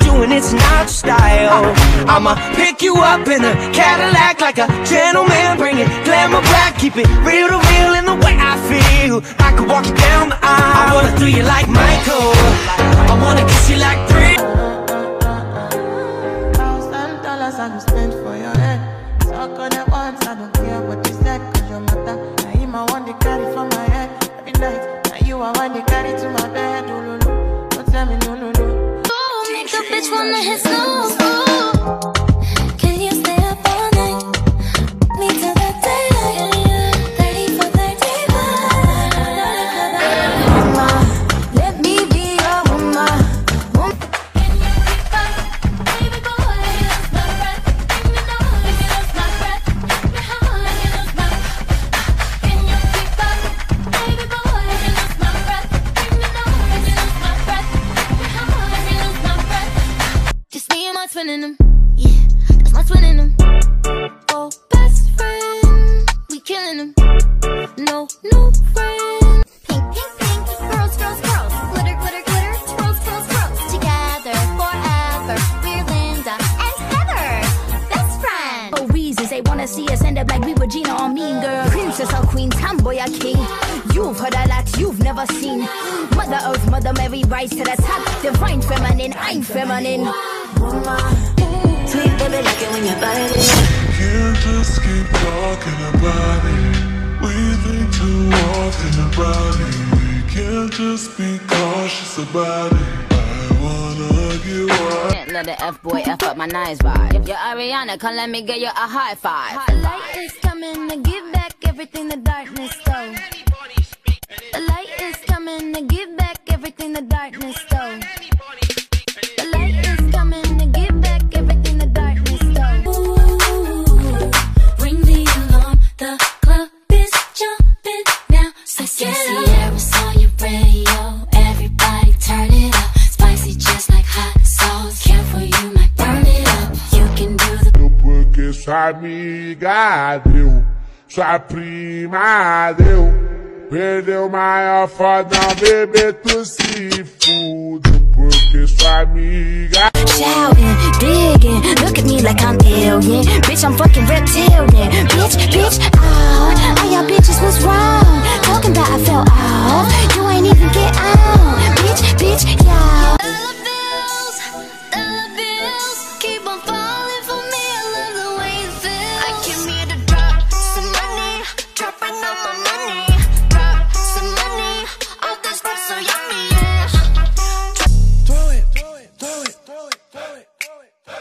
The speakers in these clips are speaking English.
Doing it's not style. I'ma pick you up in a Cadillac like a gentleman. Bring it glamour back, keep it real to real in the way I feel. I could walk you down the aisle. I wanna do you like Michael. I wanna kiss you like three. Thousand dollars I go spend for your head. Talk on it once, I don't care what you said, cause your matter. Now him I want to carry for my A bitch wanna hit snooze. Twin in them. Yeah, that's my twin in them. Oh, best friend, we killing them. No, no friend. Pink, pink, pink, girls, girls, girls. Glitter, glitter, glitter. Twirls, twirls, twirls. Together forever. We're Linda and Heather, best friends. for reasons they wanna see us end up like we were Gina or Mean Girl. Princess or queen, tomboy or king. You've heard a lot you've never seen. Mother Earth, Mother Mary, rise to the top. Divine feminine, I'm feminine. We can't just be cautious about it. I wanna let the F boy F up my nice vibe. If you're Ariana, come let me get you a high five. Light is coming to give back everything the darkness stole. Sua amiga deu, sua prima deu. Perdeu maior fodão, bebê, tu se fude. Porque sua amiga. Shouting, digging, look at me like I'm alien. Bitch, I'm fucking reptilian. Bitch, bitch, out.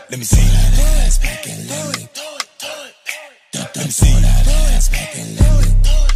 Let me see. Throw it back and let me. Let me see. It.